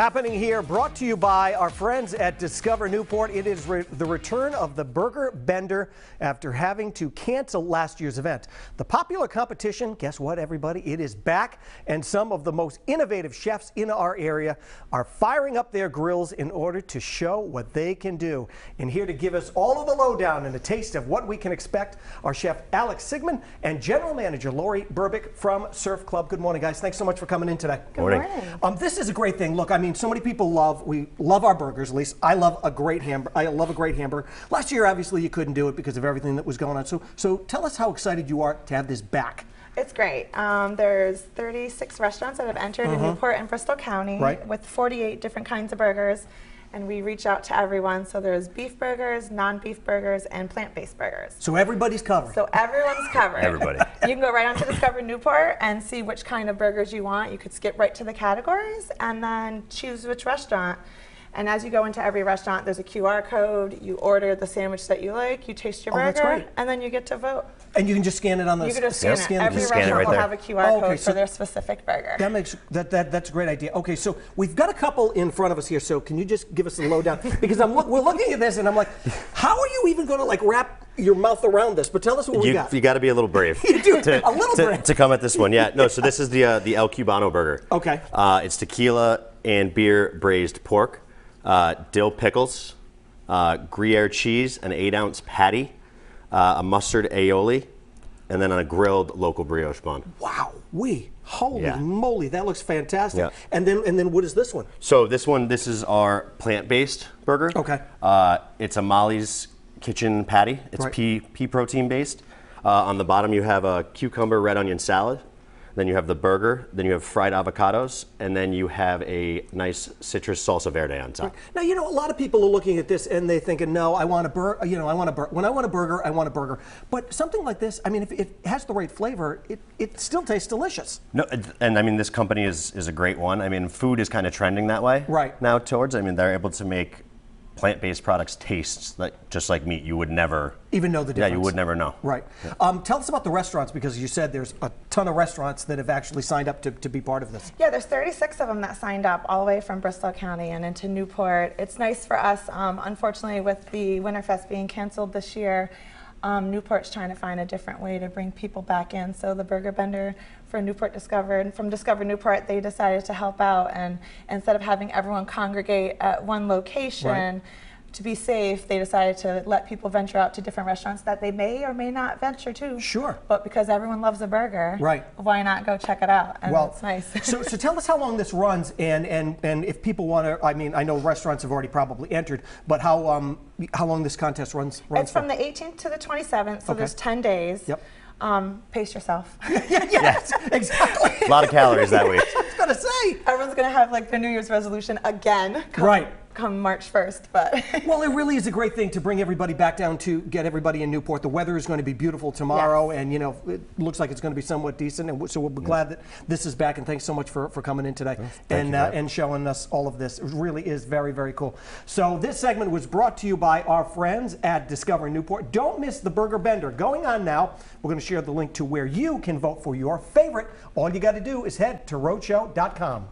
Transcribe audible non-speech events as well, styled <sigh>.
Happening here, brought to you by our friends at Discover Newport. It is re the return of the Burger Bender after having to cancel last year's event. The popular competition, guess what, everybody? It is back, and some of the most innovative chefs in our area are firing up their grills in order to show what they can do. And here to give us all of the lowdown and a taste of what we can expect are Chef Alex Sigmund and General Manager Lori Burbick from Surf Club. Good morning, guys. Thanks so much for coming in today. Good morning. Um, this is a great thing. Look, I mean, so many people love we love our burgers. At least I love a great hamburger. I love a great hamburger. Last year, obviously, you couldn't do it because of everything that was going on. So, so tell us how excited you are to have this back. It's great. Um, there's 36 restaurants that have entered in Newport and Bristol County Right. with 48 different kinds of burgers. And we reach out to everyone. So there's beef burgers, non-beef burgers, and plant-based burgers. So everybody's covered. So everyone's covered. Everybody. <laughs> You can go right onto Discover Newport and see which kind of burgers you want. You could skip right to the categories and then choose which restaurant. And as you go into every restaurant, there's a QR code. You order the sandwich that you like, you taste your Oh, that's burger, great. and then you get to vote. and you can just scan it on the. You can just scan s- it. the- Every Just scan it restaurant right will there. have a QR Oh, okay, code so- for their specific burger. That makes that, that that's a great idea. Okay, so we've got a couple in front of us here. So can you just give us a lowdown? <laughs> Because I'm we're looking at this and I'm like, how are you even going to like wrap your mouth around this? But tell us what we You, got. you got to be a little brave. <laughs> You do, to, a little to, brave. to come at this one. Yeah, no. So this is the uh, the El Cubano burger. Okay. Uh, it's tequila and beer braised pork, uh, dill pickles, uh, Gruyere cheese, an eight ounce patty, uh, a mustard aioli, and then on a grilled local brioche bun. wow, we holy Yeah. moly, that looks fantastic. Yeah. And then and then what is this one? So this one, this is our plant-based burger. Okay. Uh, it's a Molly's Kitchen patty. It's Right. pea pea protein based. Uh, on the bottom, you have a cucumber red onion salad. Then you have the burger. Then you have fried avocados, and then you have a nice citrus salsa verde on top. Now you know a lot of people are looking at this and they thinking, no, I want a burger. You know, I want a burger. When I want a burger, I want a burger. But something like this, I mean, if it has the right flavor, it, it still tastes delicious. No, and I mean this company is is a great one. I mean, food is kind of trending that way Right. now towards. I mean, they're able to make plant-based products tastes like just like meat. You would never Even know the difference. Yeah, you would never know. Right. Um, tell us about the restaurants because you said there's a ton of restaurants that have actually signed up to, to be part of this. Yeah, there's 36 of them that signed up all the way from Bristol County and into Newport. It's nice for us. Um, unfortunately, with the Winterfest being canceled this year, um, Newport's trying to find a different way to bring people back in. So the Burger Bender for Newport Discovered, from Discover Newport, they decided to help out. And instead of having everyone congregate at one location, to be safe, they decided to let people venture out to different restaurants that they may or may not venture to. Sure. But because everyone loves a burger, Right. why not go check it out? And it's nice. <laughs> so, so tell us how long this runs, and and and if people want to, I mean, I know restaurants have already probably entered, but how um how long this contest runs runs It's from for? the 18th to the 27th, so Okay. there's 10 days. Yep. Um, pace yourself. <laughs> yeah, yes, <laughs> exactly. A lot of calories that week. I was gonna say. Everyone's gonna have like their New Year's resolution again. Come, Right. Come March 1st, but <laughs> Well, it really is a great thing to bring everybody back down to get everybody in Newport. The weather is going to be beautiful tomorrow, and you know it looks like it's going to be somewhat decent. And so we're glad that this is back. And thanks so much for, for coming in today and you, uh, and showing us all of this. It really is very very cool. So this segment was brought to you by our friends at Discover Newport. Don't miss the Burger Bender going on now. We're going to share the link to where you can vote for your favorite. All you got to do is head to rhodeshow.com.